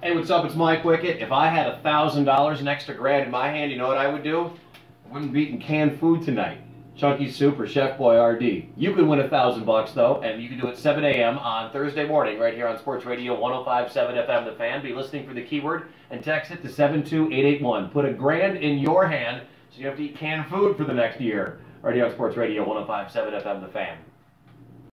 Hey, what's up? It's Mike Wickett. If I had a thousand dollars, an extra grand in my hand, you know what I would do? I wouldn't be eating canned food tonight. Chunky Soup or Chef Boyardee. You can win a thousand bucks though, and you can do it 7 a.m. on Thursday morning right here on Sports Radio 105.7 FM. The Fan. Be listening for the keyword and text it to 72881. Put a grand in your hand, so you have to eat canned food for the next year. Right here on Sports Radio 105.7 FM. The Fan.